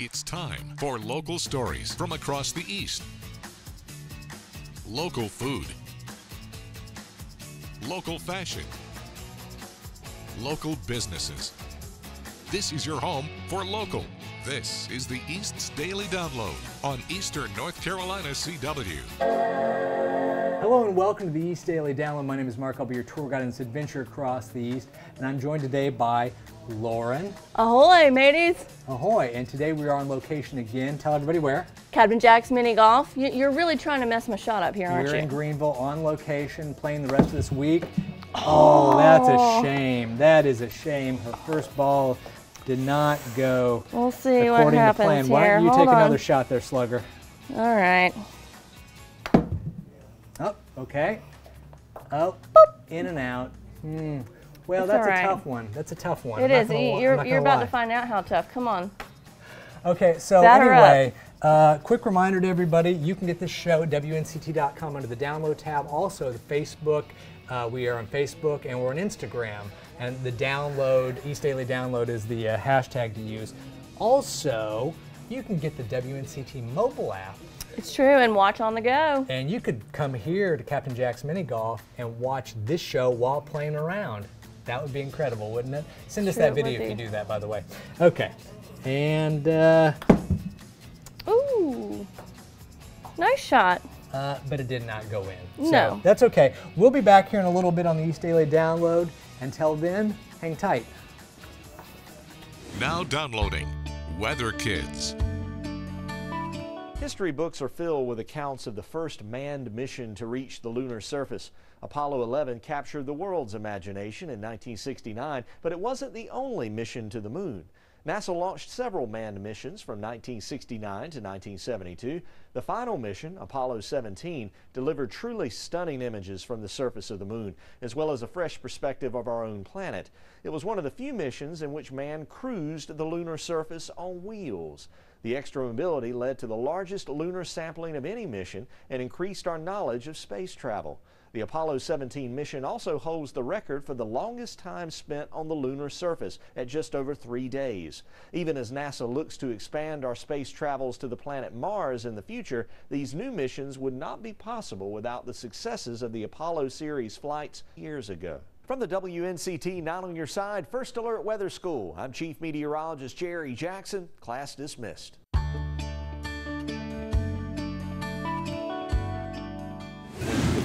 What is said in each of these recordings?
It's time for local stories from across the East. Local food. Local fashion. Local businesses. This is your home for local. This is the East's Daily Download on Eastern North Carolina CW. Hello and welcome to the East Daily Download. My name is Mark. I'll be your tour guide on this adventure across the East, and I'm joined today by Lauren. Ahoy, mateys! Ahoy! And today we are on location again. Tell everybody where. Captain Jack's Mini Golf. You- You're really trying to mess my shot up here, aren't you? We're in Greenville on location, playing the rest of this week. Oh, that's a oh. shame. That is a shame. Her first ball did not go We'll see what according to happens plan. here. Why don't you Hold take on. another shot there, Slugger? All right. Okay. Oh, in and out. Hmm. Well, It's that's right. a tough one. That's a tough one. It not gonna You're, you're about lie. to find out how tough. Come on. Okay, so up. anyway, uh, quick reminder to everybody, you can get this show at WNCT.com under the download tab. Also, the Facebook, uh, we are on Facebook and we're on Instagram. And the download, East Daily Download is the uh, hashtag to use. Also, you can get the WNCT mobile app It's true. And watch on the go. and you could come here to Captain Jack's Mini Golf and watch this show while playing around. That would be incredible, wouldn't it? Send us Sure that video if you do that, by the way. Okay. And uh, Ooh. Nice shot. Uh, but it did not go in. So No. that's okay. We'll be back here in a little bit on the East Daily Download. Until then, hang tight. Now downloading Weather Kids. History books are filled with accounts of the first manned mission to reach the lunar surface. Apollo 11 captured the world's imagination in 1969, but it wasn't the only mission to the moon. NASA launched several manned missions from 1969 to 1972. The final mission, Apollo 17, delivered truly stunning images from the surface of the moon, as well as a fresh perspective of our own planet. It was one of the few missions in which man cruised the lunar surface on wheels. The extra mobility led to the largest lunar sampling of any mission and increased our knowledge of space travel. The Apollo 17 mission also holds the record for the longest time spent on the lunar surface at just over three days. Even as NASA looks to expand our space travels to the planet Mars in the future, these new missions would not be possible without the successes of the Apollo series flights years ago. From the WNCT 9 On Your Side First Alert Weather School, I'm Chief Meteorologist Jerry Jackson. Class dismissed.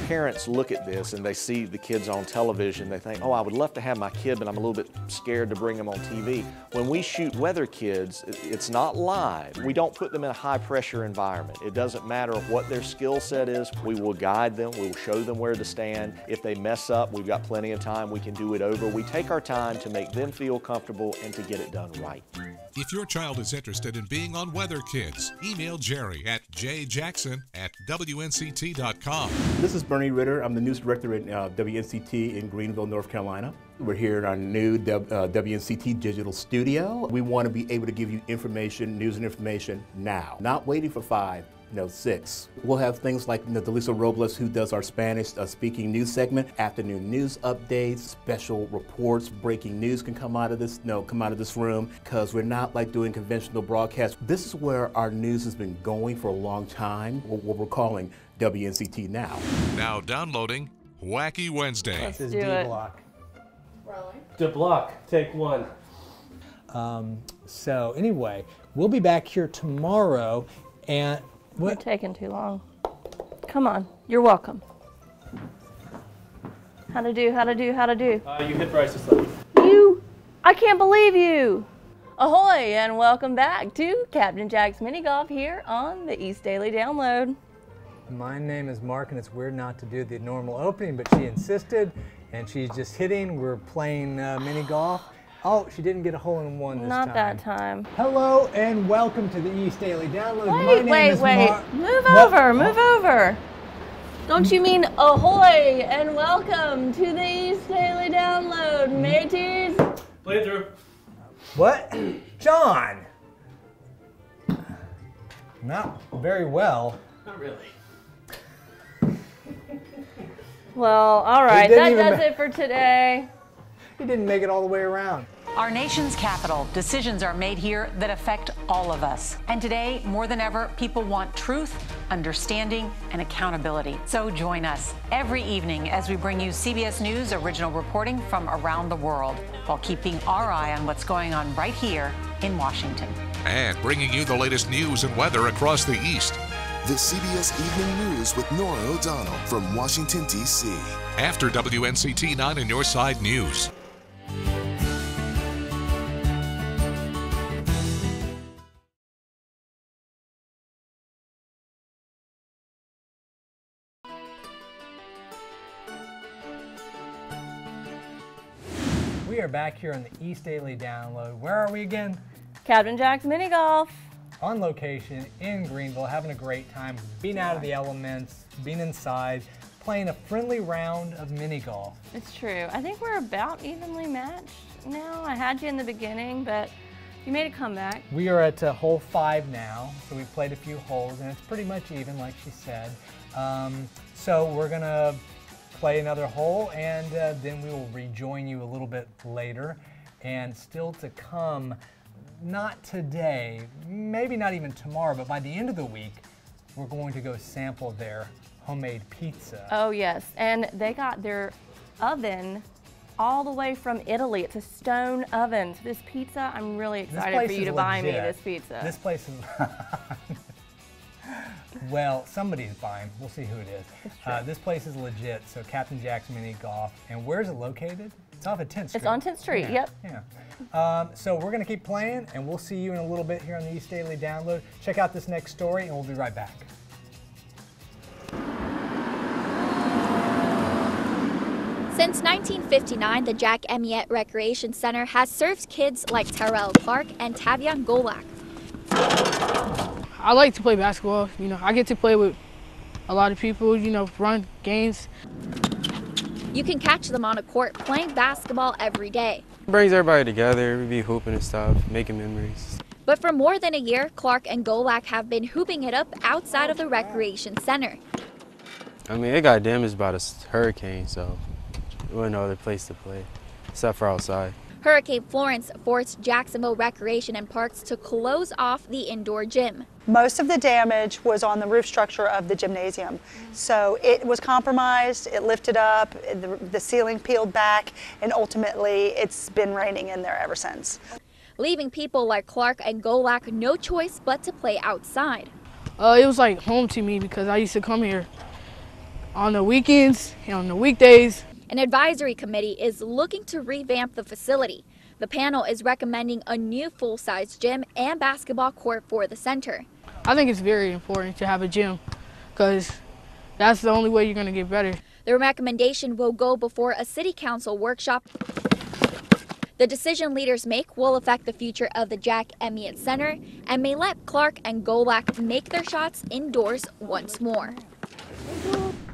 Parents look at this and they see the kids on television. They think, oh, I would love to have my kid, but I'm a little bit scared to bring them on TV. When we shoot weather kids, it's not live. We don't put them in a high pressure environment. It doesn't matter what their skill set is. We will guide them. We will show them where to stand. If they mess up, we've got plenty of time. We can do it over. We take our time to make them feel comfortable and to get it done right. If your child is interested in being on Weather Kids, email Jerry at jjackson at WNCT.com. This is Bernie Ritter. I'm the news director at uh, WNCT in Greenville, North Carolina. We're here in our new W- uh, WNCT digital studio. We want to be able to give you information, news and information now, not waiting for five, no, six. We'll have things like you know, Delisa Robles, who does our Spanish uh, speaking news segment, afternoon news updates, special reports, breaking news can come out of this, no, come out of this room, because we're not like doing conventional broadcasts. This is where our news has been going for a long time, what what we're calling WNCT Now. Now downloading Wacky Wednesday. This is do D it. block. To block, take one. So anyway, we'll be back here tomorrow, and You're what? taking too long. Come on. You're welcome. How to do, how to do, how to do. Uh, you hit Bryce's left. You, I can't believe you. Ahoy and welcome back to Captain Jack's Mini Golf here on the East Daily Download. My name is Mark, and it's weird not to do the normal opening, but she insisted, and she's just hitting. We're playing uh, mini golf. Oh, she didn't get a hole in one this Not time. that time. Hello and welcome to the East Daily Download. My Wait, name wait, is wait. Mark. Move What? over, move over. Don't you mean ahoy and welcome to the East Daily Download, mateys? Play it through. What? John! Not very well. Not really. Well, all right, didn't that does ma- it for today. He didn't make it all the way around. Our nation's capital, decisions are made here that affect all of us. And today, more than ever, people want truth, understanding, and accountability. So join us every evening as we bring you CBS News original reporting from around the world while keeping our eye on what's going on right here in Washington. And bringing you the latest news and weather across the East. The CBS Evening News with Norah O'Donnell from Washington, D.C. After WNCT 9 and Your Side News. We are back here on the East Daily Download. Where are we again? Captain Jack's Mini Golf. On location in Greenville, having a great time, being out of the elements, being inside, playing a friendly round of mini golf. It's true. I think we're about evenly matched now. I had you in the beginning, but you made a comeback. We are at uh, hole five now, so we've played a few holes, and it's pretty much even, like she said. Um, so we're gonna play another hole, and uh, then we will rejoin you a little bit later. And still to come, not today, maybe not even tomorrow, but by the end of the week, we're going to go sample their homemade pizza. Oh, yes. And they got their oven all the way from Italy. It's a stone oven. So this pizza, I'm really excited for you is to buy me this pizza. This place is. well, somebody's buying. We'll see who it is. Uh, this place is legit. So Captain Jack's Mini Golf. And where's it located? It's off of 10th Street. It's on 10th Street, Yeah, yep. Yeah. Um, so we're going to keep playing, and we'll see you in a little bit here on the East Daily Download. Check out this next story, and we'll be right back. Since 1959, the Jack Amyette Recreation Center has served kids like Terrell Clark and Tavian Golak. I like to play basketball. You know, I get to play with a lot of people, you know, run games. You can catch them on a court playing basketball every day. brings everybody together. We be hooping and stuff, making memories. But for more than a year, Clark and Golak have been hooping it up outside of the recreation center. I mean, it got damaged by the hurricane, so there wasn't no other place to play except for outside. Hurricane Florence forced Jacksonville Recreation and Parks to close off the indoor gym. Most of the damage was on the roof structure of the gymnasium. So it was compromised, it lifted up, the, the ceiling peeled back, and ultimately it's been raining in there ever since. leaving people like Clark and Golak no choice but to play outside. Uh, it was like home to me because I used to come here on the weekends and on the weekdays. An advisory committee is looking to revamp the facility. The panel is recommending a new full-size gym and basketball court for the center. I think it's very important to have a gym because that's the only way you're going to get better. The recommendation will go before a city council workshop. The decision leaders make will affect the future of the Jack Amyette Center and may let Clark and Golak make their shots indoors once more.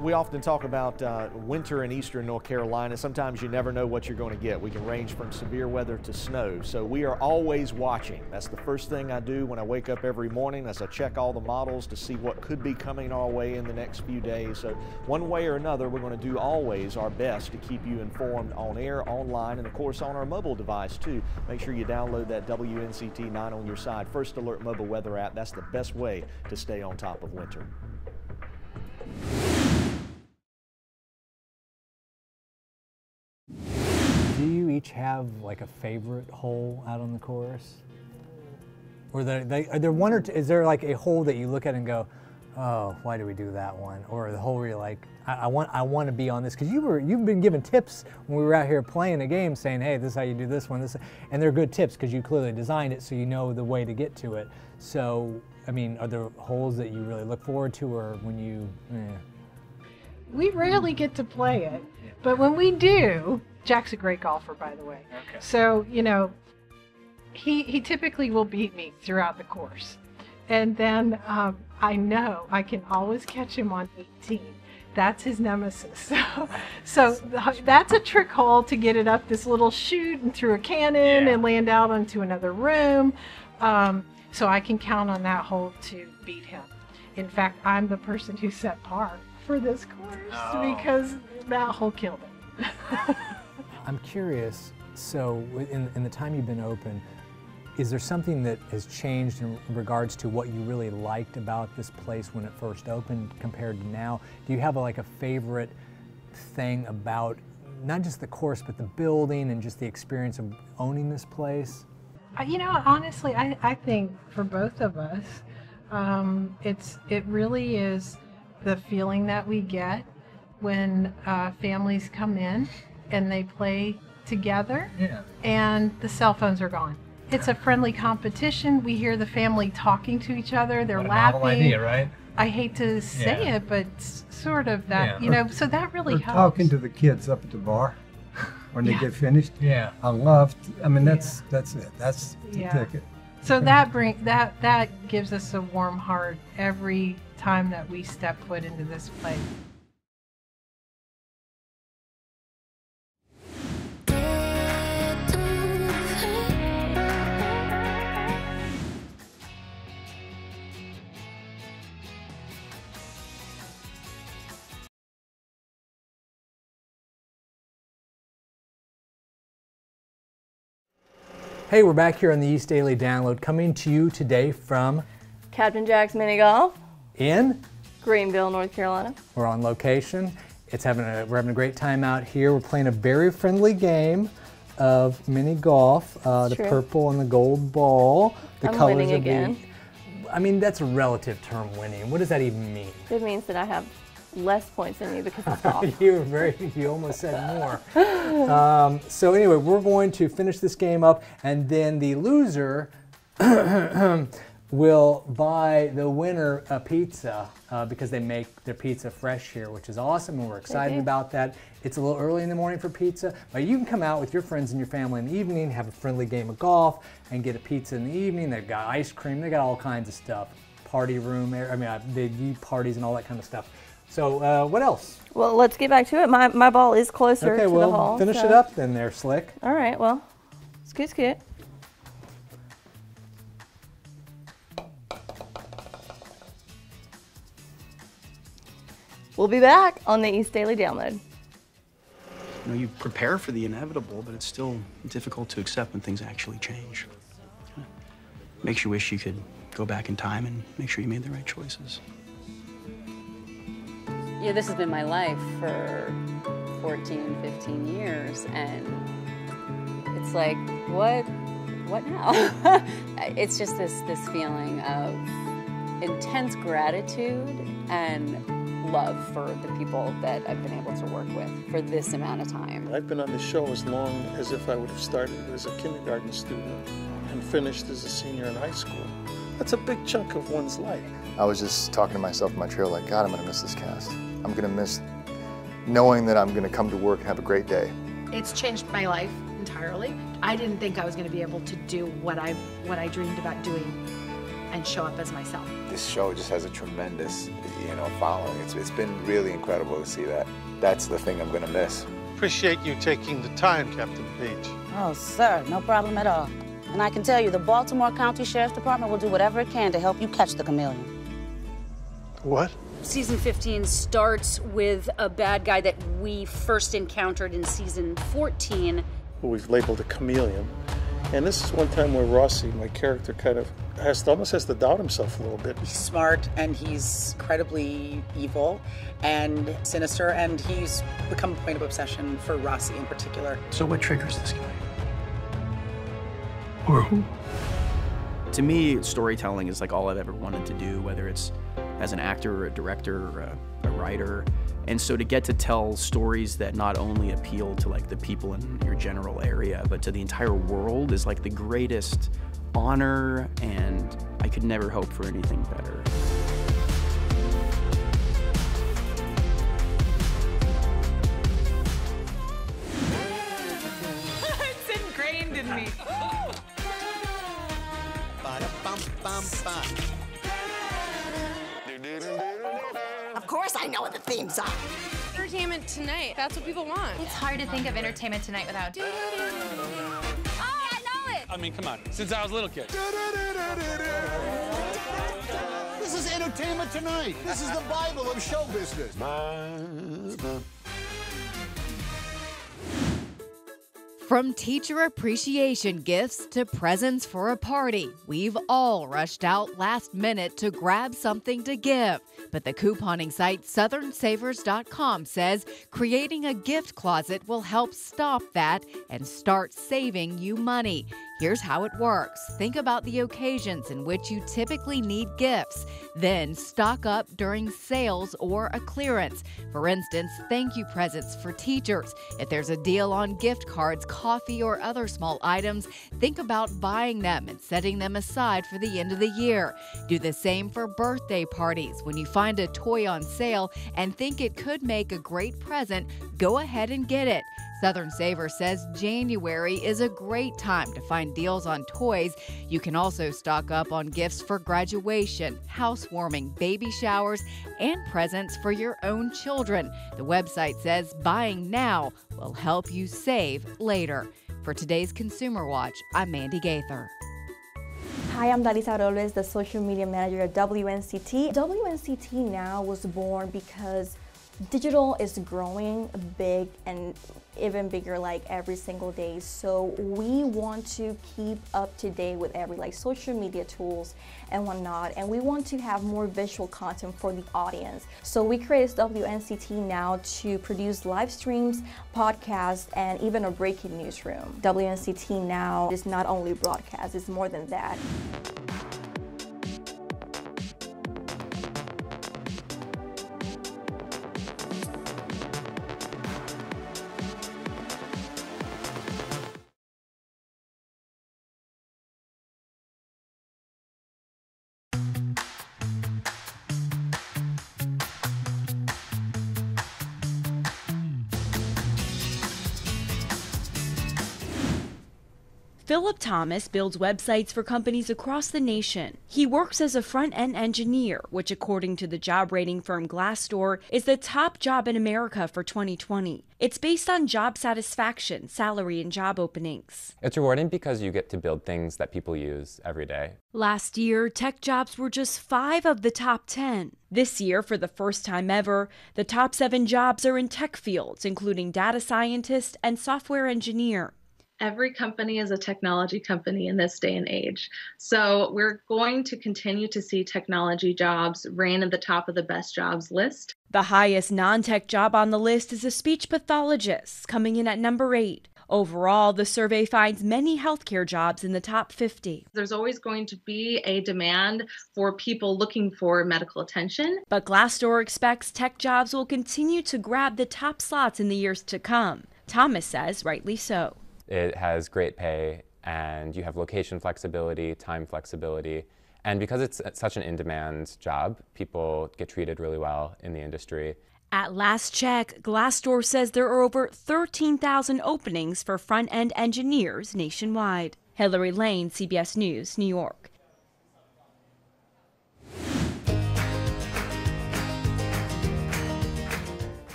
We often talk about uh, winter in eastern North Carolina. Sometimes you never know what you're going to get. We can range from severe weather to snow. So we are always watching. That's the first thing I do when I wake up every morning as I check all the models to see what could be coming our way in the next few days. So one way or another, we're going to do always our best to keep you informed on air, online, and of course on our mobile device too. Make sure you download that WNCT 9 on your side First Alert mobile weather app. That's the best way to stay on top of winter. Each have like a favorite hole out on the course? Or they, are there one or two, is there like a hole that you look at and go, oh, why do we do that one? Or the hole where you're like, I, I want, I want to be on this because you were, you've been given tips when we were out here playing a game, saying, hey, this is how you do this one, this, and they're good tips because you clearly designed it, so you know the way to get to it. So, I mean, are there holes that you really look forward to, or when you? Eh. We rarely get to play it, but when we do, Jack's a great golfer, by the way. Okay. So, you know, he, he typically will beat me throughout the course. And then um, I know I can always catch him on 18. That's his nemesis. So, so that's a trick hole to get it up this little chute and through a cannon and land out onto another room. Um, so I can count on that hole to beat him. In fact, I'm the person who set par for this course Oh. because that hole killed him. I'm curious, So, in, in the time you've been open, is there something that has changed in regards to what you really liked about this place when it first opened compared to now? Do you have a, like a favorite thing about not just the course, but the building and just the experience of owning this place? You know, honestly, I, I think for both of us, um, it's it really is the feeling that we get when uh, families come in and they play together, Yeah. and the cell phones are gone. It's a friendly competition. We hear the family talking to each other. They're What a laughing. novel idea, right? I hate to say Yeah. it, but sort of that, Yeah. you know. So that really Or helps. talking to the kids up at the bar when they Yeah. get finished. Yeah. I love. I mean, that's that's it. That's the Yeah. ticket. So that bring that that gives us a warm heart every time that we step foot into this place. Hey, we're back here on the East Daily Download, coming to you today from Captain Jack's Mini Golf, in. Greenville, North Carolina. We're on location. It's having a, we're having a great time out here. We're playing a very friendly game of mini golf. Uh, the True. purple and the gold ball. The I'm colors winning the- again. I mean, that's a relative term, winning. What does that even mean? It means that I have less points than you because it's golf. you were very, you almost said more. Um, so anyway, we're going to finish this game up, and then the loser will buy the winner a pizza uh, because they make their pizza fresh here, which is awesome, and we're excited about that. It's a little early in the morning for pizza, but you can come out with your friends and your family in the evening, have a friendly game of golf, and get a pizza in the evening. They've got ice cream, they got all kinds of stuff. Party room, I mean, uh, they do parties and all that kind of stuff. So, uh, what else? Well, let's get back to it. My, my ball is closer Okay, to well, the hole. finish so- it up then, there, Slick. All right, well, scoot scoot. We'll be back on the East Daily Download. You know, you prepare for the inevitable, but it's still difficult to accept when things actually change. Makes you wish you could go back in time and make sure you made the right choices. Yeah, this has been my life for 14, 15 years, and it's like, what, what now? it's just this this feeling of intense gratitude and love for the people that I've been able to work with for this amount of time. I've been on the show as long as if I would have started as a kindergarten student and finished as a senior in high school. That's a big chunk of one's life. I was just talking to myself in my trailer, like, God, I'm gonna miss this cast. I'm gonna miss knowing that I'm gonna come to work and have a great day. It's changed my life entirely. I didn't think I was going to be able to do what I what I dreamed about doing and show up as myself. This show just has a tremendous, you know, following. It's, it's been really incredible to see that. That's the thing I'm gonna miss. Appreciate you taking the time, Captain Page. Oh, sir, no problem at all. And I can tell you, the Baltimore County Sheriff's Department will do whatever it can to help you catch the chameleon. What? Season 15 starts with a bad guy that we first encountered in season 14. Who we've labeled a chameleon. And this is one time where Rossi, my character, kind of has almost has to doubt himself a little bit. He's smart and he's incredibly evil and sinister, and he's become a point of obsession for Rossi in particular. So, what triggers this guy? Or who? To me, storytelling is like all I've ever wanted to do, whether it's as an actor or a director or a, a writer. And so to get to tell stories that not only appeal to like the people in your general area, but to the entire world is like the greatest honor, and I could never hope for anything better. Know what the theme song. Entertainment tonight. That's what people want. It's hard to think of entertainment tonight without. Oh, I know it. I mean, come on. Since I was a little kid. This is entertainment tonight. This is the Bible of show business. From teacher appreciation gifts to presents for a party, we've all rushed out last minute to grab something to give. But the couponing site southernsavers.com says creating a gift closet will help stop that and start saving you money. Here's how it works think about the occasions in which you typically need gifts, then stock up during sales or a clearance. For instance, thank you presents for teachers. If there's a deal on gift cards, coffee, or other small items, think about buying them and setting them aside for the end of the year. Do the same for birthday parties. When you find a toy on sale and think it could make a great present, go ahead and get it. Southern Saver says January is a great time to find deals on toys. You can also stock up on gifts for graduation, housewarming, baby showers, and presents for your own children. The website says buying now will help you save later. For today's Consumer Watch, I'm Mandy Gaither. Hi, I'm Dalisa Robles, the social media manager at WNCT. WNCT now was born because digital is growing big and even bigger like every single day. So we want to keep up to date with every like social media tools and whatnot and we want to have more visual content for the audience. So we created WNCT now to produce live streams podcasts and even a breaking newsroom WNCT now is not only broadcast it's more than that Philip Thomas builds websites for companies across the nation. He works as a front end engineer, which, according to the job rating firm Glassdoor, is the top job in America for 2020. It's based on job satisfaction, salary, and job openings. It's rewarding because you get to build things that people use every day. Last year, tech jobs were just five of the top 10. This year, for the first time ever, the top seven jobs are in tech fields, including data scientist and software engineer every company is a technology company in this day and age. So we're going to continue to see technology jobs reign at the top of the best jobs list. The highest non tech job on the list is a speech pathologist, coming in at number eight. Overall, the survey finds many healthcare jobs in the top 50. There's always going to be a demand for people looking for medical attention. But Glassdoor expects tech jobs will continue to grab the top slots in the years to come. Thomas says, rightly so. It has great pay, and you have location flexibility, time flexibility. And because it's such an in demand job, people get treated really well in the industry. At last check, Glassdoor says there are over 13,000 openings for front end engineers nationwide. Hillary Lane, CBS News, New York.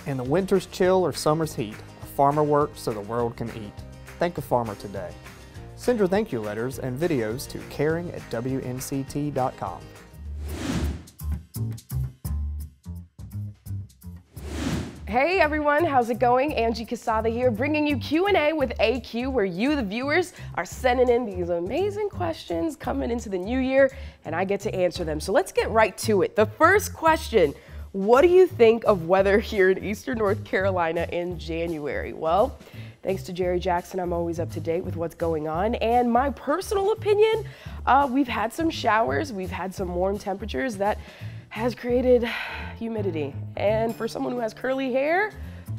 In the winter's chill or summer's heat, a farmer works so the world can eat. Thank a farmer today. Send your thank you letters and videos to caring at WNCT.com. Hey everyone, how's it going? Angie Casada here, bringing you Q&A with AQ, where you, the viewers, are sending in these amazing questions coming into the new year, and I get to answer them. So let's get right to it. The first question, what do you think of weather here in Eastern North Carolina in January? Well, Thanks to Jerry Jackson, I'm always up to date with what's going on. And my personal opinion, uh, we've had some showers, we've had some warm temperatures that has created humidity. And for someone who has curly hair,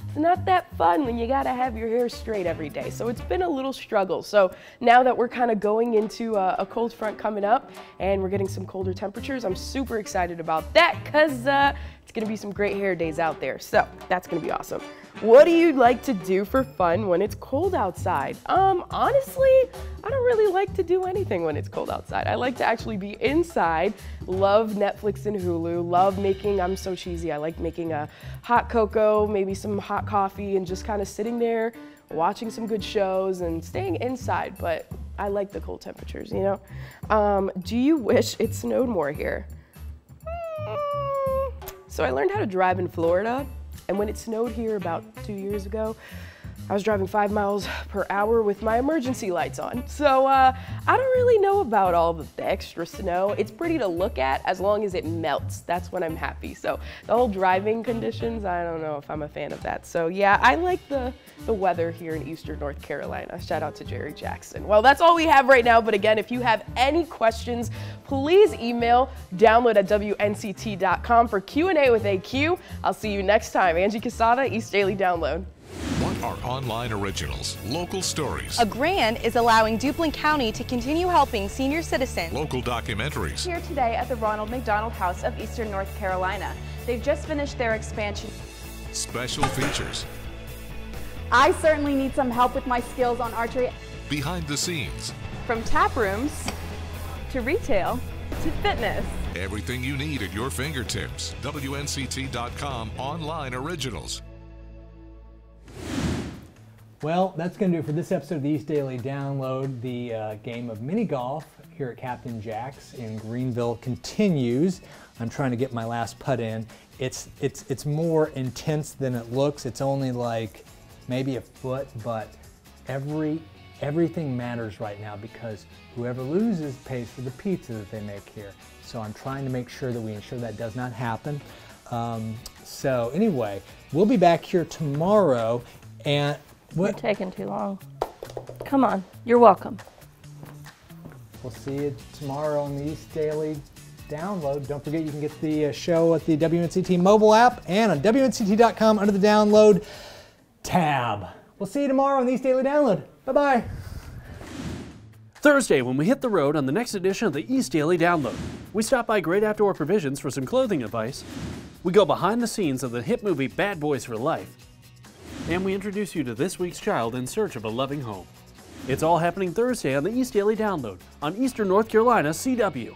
it's not that fun when you gotta have your hair straight every day. So it's been a little struggle. So now that we're kind of going into a, a, cold front coming up and we're getting some colder temperatures, I'm super excited about that because uh, it's gonna be some great hair days out there. So that's gonna be awesome. What do you like to do for fun when it's cold outside? Um, honestly, I don't really like to do anything when it's cold outside. I like to actually be inside, love Netflix and Hulu, love making, I'm so cheesy, I like making a hot cocoa, maybe some hot coffee, and just kind of sitting there watching some good shows and staying inside, but I like the cold temperatures, you know? Um, do you wish it snowed more here? So I learned how to drive in Florida and when it snowed here about two years ago, I was driving five miles per hour with my emergency lights on. So uh, I don't really know about all the, extra snow. It's pretty to look at as long as it melts. That's when I'm happy. So the whole driving conditions, I don't know if I'm a fan of that. So yeah, I like the, the weather here in Eastern North Carolina. Shout out to Jerry Jackson. Well, that's all we have right now. But again, if you have any questions, please email download at WNCT.com for Q&A with AQ. I'll see you next time. Angie Casada, East Daily Download. What are online originals, local stories, A grant is allowing Duplin County to continue helping senior citizens. local documentaries, Here today at the Ronald McDonald House of Eastern North Carolina. They've just finished their expansion. special features, I certainly need some help with my skills on archery. behind the scenes, From tap rooms to retail to fitness. everything you need at your fingertips. WNCT.com online originals. Well, that's going to do it for this episode of the East Daily Download. The uh, game of mini golf here at Captain Jack's in Greenville continues. I'm trying to get my last putt in. It's it's it's more intense than it looks. It's only like maybe a foot, but every everything matters right now because whoever loses pays for the pizza that they make here. So I'm trying to make sure that we ensure that does not happen. Um, so anyway, we'll be back here tomorrow, and what? You're taking too long. Come on, you're welcome. We'll see you tomorrow on the East Daily Download. Don't forget you can get the uh, show at the WNCT mobile app and on WNCT.com under the download tab. We'll see you tomorrow on the East Daily Download. Bye bye. Thursday, when we hit the road on the next edition of the East Daily Download, we stop by Great Outdoor Provisions for some clothing advice. We go behind the scenes of the hit movie Bad Boys for Life. And we introduce you to this week's child in search of a loving home. It's all happening Thursday on the East Daily Download on Eastern North Carolina CW.